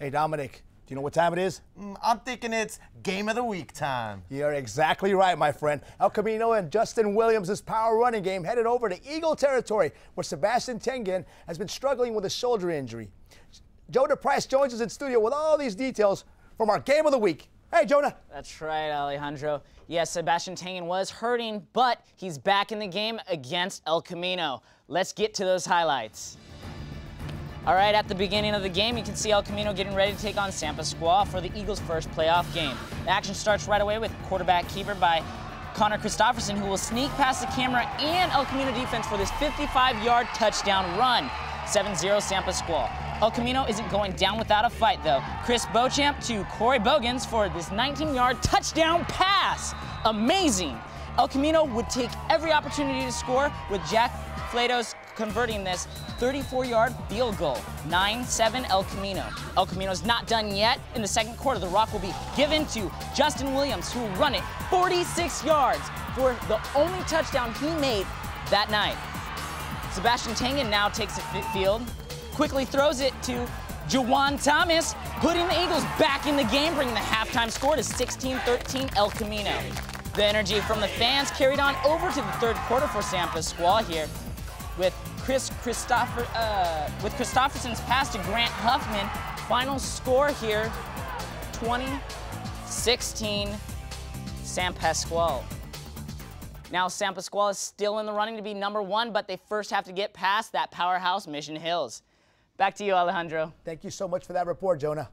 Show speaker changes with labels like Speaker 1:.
Speaker 1: Hey, Dominic, do you know what time it is?
Speaker 2: Mm, I'm thinking it's game of the week time.
Speaker 1: You're exactly right, my friend. El Camino and Justin Williams' power running game headed over to Eagle territory, where Sebastian Tengen has been struggling with a shoulder injury. Jonah Price joins us in studio with all these details from our game of the week. Hey, Jonah.
Speaker 3: That's right, Alejandro. Yes, Sebastian Tengen was hurting, but he's back in the game against El Camino. Let's get to those highlights. All right, at the beginning of the game, you can see El Camino getting ready to take on San Pasqual for the Eagles' first playoff game. The action starts right away with quarterback keeper by Connor Christopherson, who will sneak past the camera and El Camino defense for this 55-yard touchdown run. 7-0 San Pasqual. El Camino isn't going down without a fight, though. Chris Beauchamp to Corey Bogans for this 19-yard touchdown pass. Amazing. El Camino would take every opportunity to score with Jack Flatos converting this 34-yard field goal. 9-7 El Camino. El Camino's not done yet. In the second quarter, the rock will be given to Justin Williams, who will run it 46 yards for the only touchdown he made that night. Sebastian Tengen now takes the field, quickly throws it to Jawan Thomas, putting the Eagles back in the game, bringing the halftime score to 16-13 El Camino. The energy from the fans carried on over to the third quarter for San Pasqual here with Chris Christopher, uh, with Christopherson's pass to Grant Huffman. Final score here, 20-16, San Pasqual. Now San Pasqual is still in the running to be number one, but they first have to get past that powerhouse Mission Hills. Back to you, Alejandro.
Speaker 1: Thank you so much for that report, Jonah.